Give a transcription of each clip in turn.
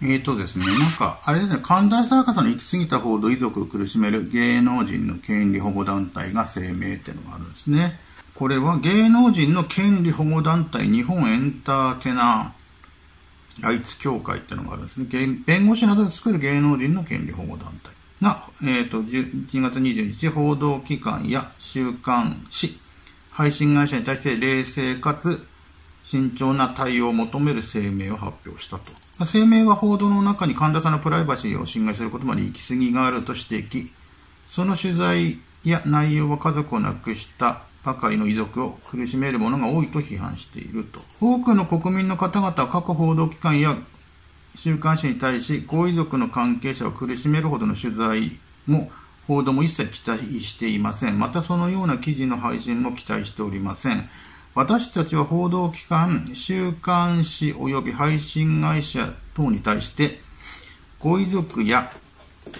えーとですね、なんか、あれですね、神田沙也加さんの行き過ぎた報道遺族を苦しめる芸能人の権利保護団体が声明っていうのがあるんですね。これは芸能人の権利保護団体日本エンターテナーライツ協会っていうのがあるんですね。弁護士などで作る芸能人の権利保護団体が、えーと、1月22日、報道機関や週刊誌、配信会社に対して冷静かつ慎重な対応を求める声明を発表したと。声明は報道の中に神田さんのプライバシーを侵害することまで行き過ぎがあると指摘。その取材や内容は家族を亡くしたばかりの遺族を苦しめる者が多いと批判していると。多くの国民の方々は各報道機関や週刊誌に対し、ご遺族の関係者を苦しめるほどの取材も報道も一切期待していません。またそのような記事の配信も期待しておりません。私たちは報道機関、週刊誌及び配信会社等に対して、ご遺族や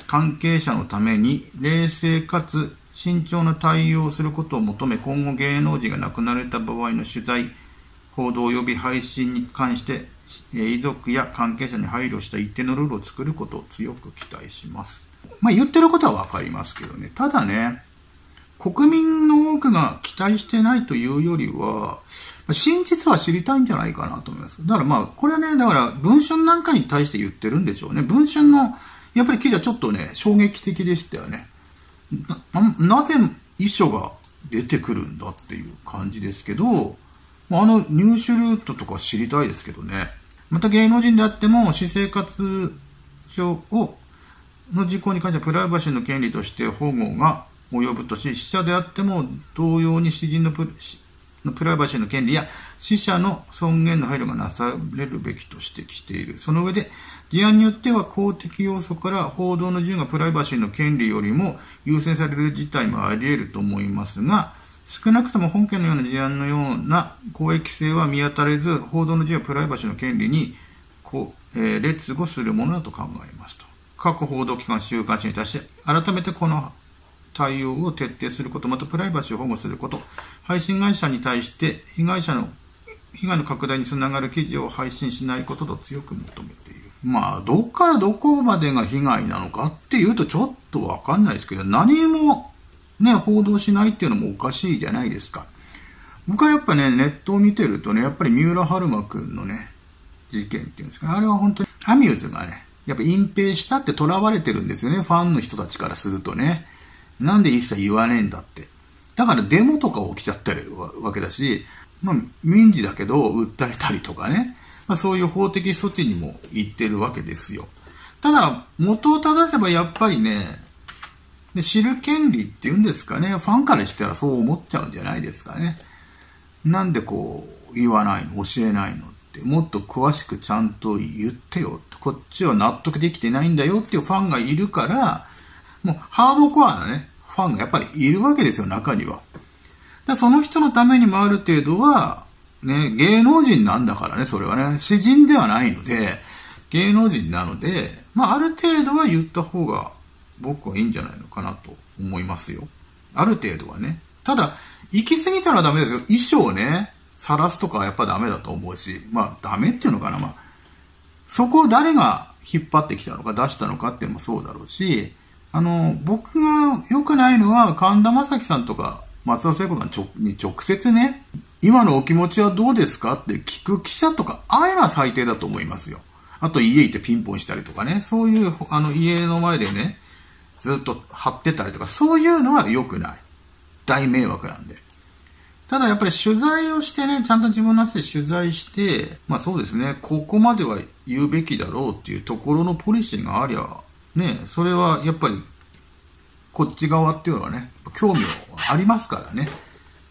関係者のために冷静かつ慎重な対応をすることを求め、今後芸能人が亡くなられた場合の取材、報道及び配信に関して、遺族や関係者に配慮した一定のルールを作ることを強く期待します。まあ言ってることはわかりますけどね。ただね、国民の多くが期待してないというよりは、真実は知りたいんじゃないかなと思います。だからまあ、これはね、だから文春なんかに対して言ってるんでしょうね。文春の、やっぱり記事はちょっとね、衝撃的でしたよね。な、なぜ遺書が出てくるんだっていう感じですけど、あの入手ルートとか知りたいですけどね。また芸能人であっても、私生活上を、の事項に関してはプライバシーの権利として保護が及ぶとし、死者であっても同様に詩人のプのプライバシーの権利や死者の尊厳の配慮がなされるべきとしてきている。その上で、事案によっては公的要素から報道の自由がプライバシーの権利よりも優先される事態もあり得ると思いますが、少なくとも本件のような事案のような公益性は見当たれず、報道の自由はプライバシーの権利にこう、えー、劣後するものだと考えますと。各報道機関、週刊誌に対して、改めてこの対応を徹底すること、またプライバシーを保護すること、配信会社に対して被害者の被害の拡大につながる記事を配信しないことと強く求めている。まあ、どっからどこまでが被害なのかっていうとちょっとわかんないですけど、何もね、報道しないっていうのもおかしいじゃないですか。僕はやっぱね、ネットを見てるとね、やっぱり三浦春馬くんのね、事件っていうんですか、ねあれは本当にアミューズがね、やっぱ隠蔽したって囚われてるんですよね、ファンの人たちからするとね。なんで一切言わねえんだって。だからデモとか起きちゃってるわけだし、まあ民事だけど訴えたりとかね、まあそういう法的措置にも行ってるわけですよ。ただ、元を正せばやっぱりね、で知る権利っていうんですかね、ファンからしたらそう思っちゃうんじゃないですかね。なんでこう、言わないの？教えないのって、もっと詳しくちゃんと言ってよこっちは納得できてないんだよっていうファンがいるから、もうハードコアなね、ファンがやっぱりいるわけですよ、中には。だその人のためにもある程度は、ね、芸能人なんだからね、それはね、詩人ではないので、芸能人なので、まあ、ある程度は言った方が僕はいいんじゃないのかなと思いますよ。ある程度はね。ただ、行き過ぎたらダメですよ。衣装をね、晒すとかはやっぱダメだと思うし、まあダメっていうのかな、まあ、そこを誰が引っ張ってきたのか出したのかっていうのもそうだろうし、あの、僕が良くないのは神田正輝さんとか松田聖子さんに直接ね、今のお気持ちはどうですかって聞く記者とか、ああいうのは最低だと思いますよ。あと家行ってピンポンしたりとかね、そういう、あの家の前でね、ずっと張ってたりとか、そういうのは良くない。大迷惑なんで。ただやっぱり取材をしてね、ちゃんと自分の足で取材して、まあそうですね、ここまでは言うべきだろうっていうところのポリシーがありゃ、ね、それはやっぱり、こっち側っていうのはね、興味ありますからね。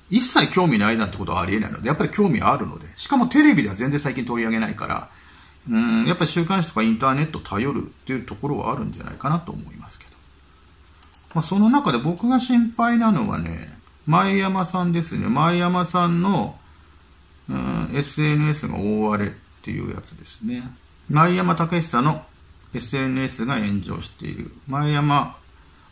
一切興味ないなんてことはありえないので、やっぱり興味あるので。しかもテレビでは全然最近取り上げないから、うん、やっぱり週刊誌とかインターネット頼るっていうところはあるんじゃないかなと思いますけど。まあ、その中で僕が心配なのはね、前山さんですね。前山さんの、うん、SNS が大荒れっていうやつですね。前山武久の SNS が炎上している。前山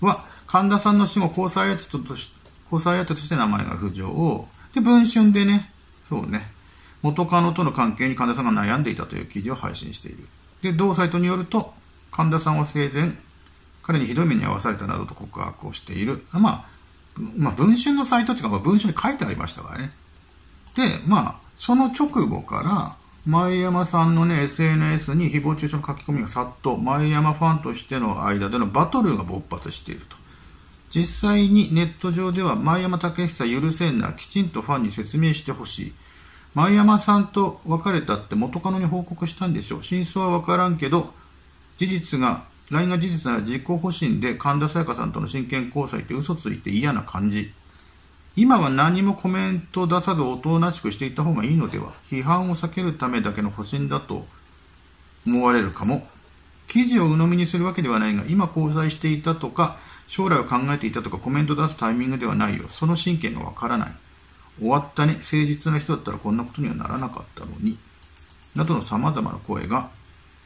は神田さんの死後交際相手とし交際相手として名前が浮上を。で、文春でね、そうね、元カノとの関係に神田さんが悩んでいたという記事を配信している。で、同サイトによると、神田さんは生前、彼にひどい目に遭わされたなどと告白をしている。まあ、まあ、文春のサイトっていうか、まあ、文春に書いてありましたからね。で、まあ、その直後から、前山さんのね、SNS に誹謗中傷の書き込みが殺到、前山ファンとしての間でのバトルが勃発していると。実際にネット上では、前山武久許せんな、きちんとファンに説明してほしい。前山さんと別れたって元カノに報告したんでしょう。真相はわからんけど、事実が、LINE が事実なら実行保身で神田沙也加さんとの真剣交際って嘘ついて嫌な感じ。今は何もコメントを出さずおとなしくしていた方がいいのでは批判を避けるためだけの保身だと思われるかも。記事を鵜呑みにするわけではないが、今交際していたとか、将来を考えていたとかコメント出すタイミングではないよ。その神経がわからない。終わったね。誠実な人だったらこんなことにはならなかったのに。などの様々な声が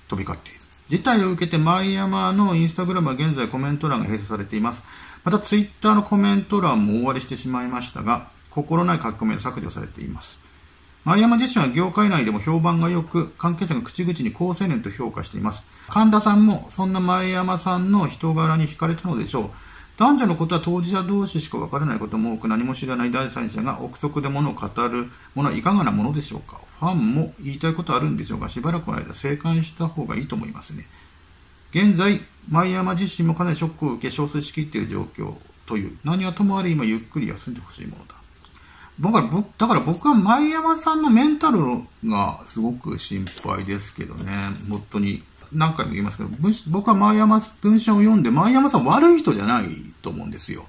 飛び交っている。事態を受けて、前山のインスタグラムは現在コメント欄が閉鎖されています。またツイッターのコメント欄も終わりしてしまいましたが、心ない書き込みが削除されています。前山自身は業界内でも評判が良く、関係者が口々に好青年と評価しています。神田さんもそんな前山さんの人柄に惹かれたのでしょう。男女のことは当事者同士しか分からないことも多く何も知らない第三者が憶測で物を語るものはいかがなものでしょうか。ファンも言いたいことあるんでしょうが、しばらくの間静観した方がいいと思いますね。現在、前山自身もかなりショックを受け、憔悴しきっている状況という、何はともあれ今ゆっくり休んでほしいものだ。だから僕、だから僕は前山さんのメンタルがすごく心配ですけどね、本当に。何回も言いますけど、僕は前山文章を読んで、前山さん悪い人じゃないと思うんですよ。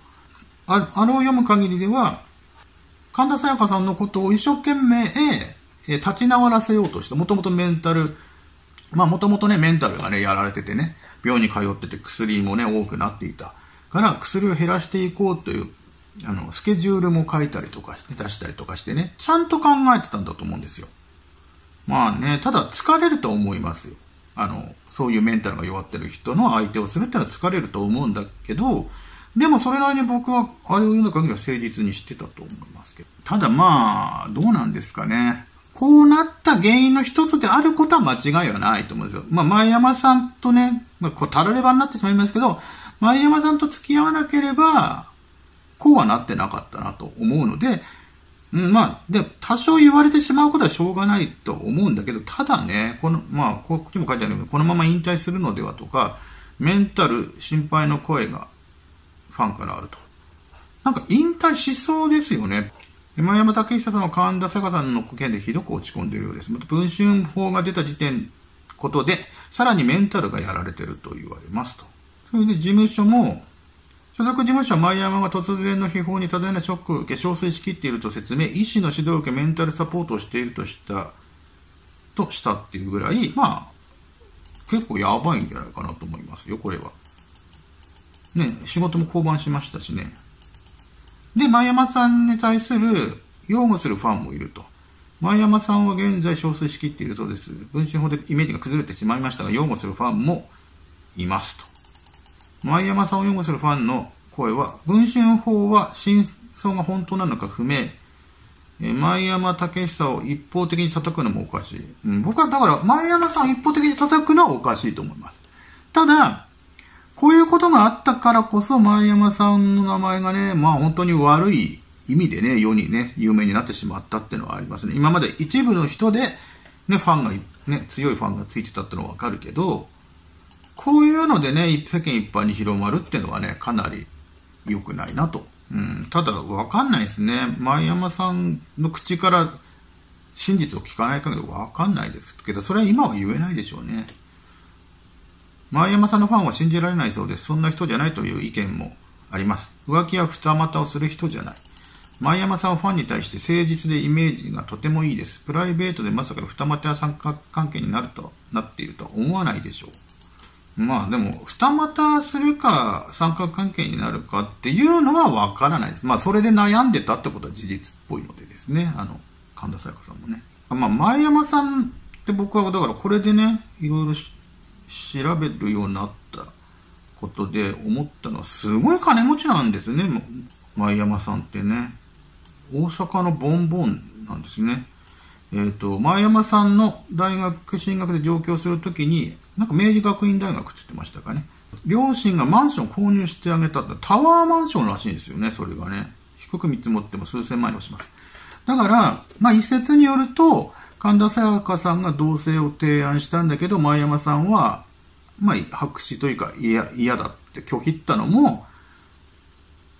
ああれを読む限りでは、神田沙也加さんのことを一生懸命、え立ち直らせようとして、もともとメンタル、まあもともとね、メンタルがね、やられててね、病院に通ってて薬もね、多くなっていた。から薬を減らしていこうという、あの、スケジュールも書いたりとかして、出したりとかしてね、ちゃんと考えてたんだと思うんですよ。まあね、ただ疲れると思いますよ。あの、そういうメンタルが弱ってる人の相手をするってのは疲れると思うんだけど、でもそれなりに僕はあれを読んだ限りは誠実にしてたと思いますけど。ただまあ、どうなんですかね。こうなった原因の一つであることは間違いはないと思うんですよ。まあ、前山さんとね、まあ、こう、たらればになってしまいますけど、前山さんと付き合わなければ、こうはなってなかったなと思うので、まあ、で、多少言われてしまうことはしょうがないと思うんだけど、ただね、この、まあ、こっちも書いてあるけど、このまま引退するのではとか、メンタル心配の声がファンからあると。なんか引退しそうですよね。山山武久さんは神田沙也さんの件でひどく落ち込んでいるようです。また文春法が出た時点、ことで、さらにメンタルがやられてると言われますと。それで事務所も、所属事務所は前山が突然の秘宝に多大なショックを受け、憔悴しきっていると説明、医師の指導を受けメンタルサポートをしているとした、としたっていうぐらい、まあ、結構やばいんじゃないかなと思いますよ、これは。ね、仕事も降板しましたしね。で、前山さんに対する擁護するファンもいると。前山さんは現在憔悴しきっているそうです。文春法でイメージが崩れてしまいましたが、擁護するファンもいますと。前山さんを擁護するファンの声は、文春法は真相が本当なのか不明。前山武久を一方的に叩くのもおかしい。うん、僕はだから前山さんを一方的に叩くのはおかしいと思います。ただ、こういうことがあったからこそ、前山さんの名前がね、まあ本当に悪い意味でね、世にね、有名になってしまったっていうのはありますね。今まで一部の人で、ね、ファンが、ね、強いファンがついてたってのはわかるけど、こういうのでね、世間一般に広まるっていうのはね、かなり良くないなと。うん、ただ、わかんないですね。前山さんの口から真実を聞かない限りわかんないですけど、それは今は言えないでしょうね。前山さんのファンは信じられないそうです。そんな人じゃないという意見もあります。浮気や二股をする人じゃない。前山さんはファンに対して誠実でイメージがとてもいいです。プライベートでまさか二股や三角関係になると、なっているとは思わないでしょう。まあでも、二股するか三角関係になるかっていうのはわからないです。まあそれで悩んでたってことは事実っぽいのでですね。あの、神田沙也加さんもね。まあ前山さんって僕はだからこれでね、いろいろ調べるようになったことで思ったのは、すごい金持ちなんですね、前山さんってね。大阪のボンボンなんですね。えっ、ー、と、前山さんの大学進学で上京するときに、なんか明治学院大学って言ってましたかね。両親がマンション購入してあげたって、タワーマンションらしいんですよね、それがね。低く見積もっても数千万円をします。だから、まあ一説によると、神田沙也加さんが同棲を提案したんだけど、前山さんは、まあ、白紙というか、嫌だって拒否ったのも、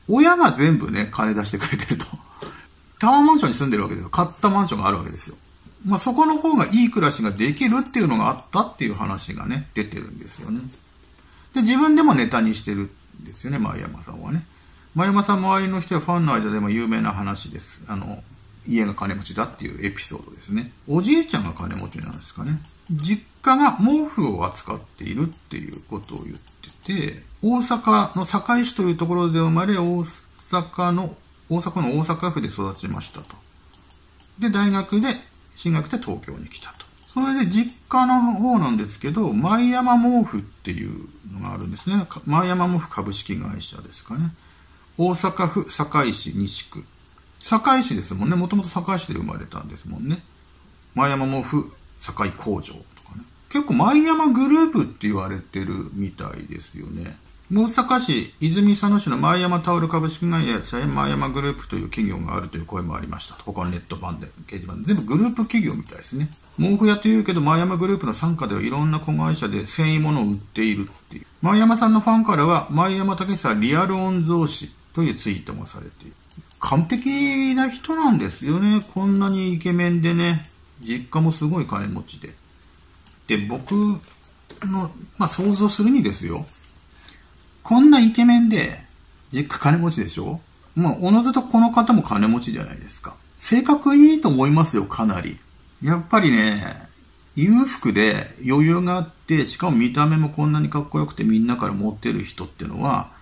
親が全部ね、金出してくれてると。タワーマンションに住んでるわけですよ。買ったマンションがあるわけですよ。まあ、そこの方がいい暮らしができるっていうのがあったっていう話がね、出てるんですよね。で、自分でもネタにしてるんですよね、前山さんはね。前山さん周りの人やファンの間でも有名な話です。あの、家が金持ちだっていうエピソードですね。おじいちゃんが金持ちなんですかね。実家が毛布を扱っているっていうことを言ってて、大阪の堺市というところで生まれ、大阪の、大阪の大阪府で育ちましたと。で、大学で、進学で東京に来たと。それで実家の方なんですけど、前山毛布っていうのがあるんですね。前山毛布株式会社ですかね。大阪府堺市西区。堺市ですもんね。もともと堺市で生まれたんですもんね。前山毛布堺工場とかね。結構前山グループって言われてるみたいですよね。大阪市泉佐野市の前山タオル株式会社や前山グループという企業があるという声もありましたと。ここはネット版で、掲示板で。全部グループ企業みたいですね。毛布屋というけど、前山グループの傘下ではいろんな子会社で繊維物を売っているっていう。前山さんのファンからは、前山武久リアル御曹司というツイートもされている。完璧な人なんですよね。こんなにイケメンでね。実家もすごい金持ちで。で、僕の、まあ、想像するにですよ。こんなイケメンで、実家金持ちでしょ？まあ、おのずとこの方も金持ちじゃないですか。性格いいと思いますよ、かなり。やっぱりね、裕福で余裕があって、しかも見た目もこんなにかっこよくてみんなから持ってる人っていうのは、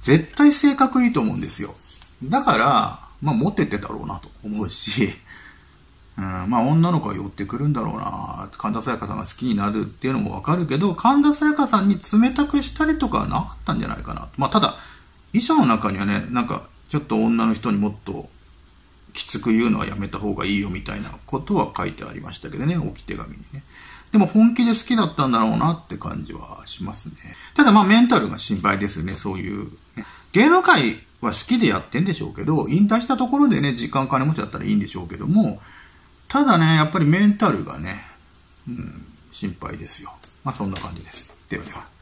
絶対性格いいと思うんですよ。だから、まあ、持ってってだろうなと思うし、うん、まあ、女の子は寄ってくるんだろうな神田沙也加さんが好きになるっていうのもわかるけど、神田沙也加さんに冷たくしたりとかはなかったんじゃないかな。まあ、ただ、衣装の中にはね、なんか、ちょっと女の人にもっときつく言うのはやめた方がいいよみたいなことは書いてありましたけどね、置き手紙にね。でも本気で好きだったんだろうなって感じはしますね。ただまあメンタルが心配ですね、そういう、ね。芸能界は好きでやってんでしょうけど、引退したところでね、時間金持ちだったらいいんでしょうけども、ただね、やっぱりメンタルがね、うん、心配ですよ。まあそんな感じです。ではでは。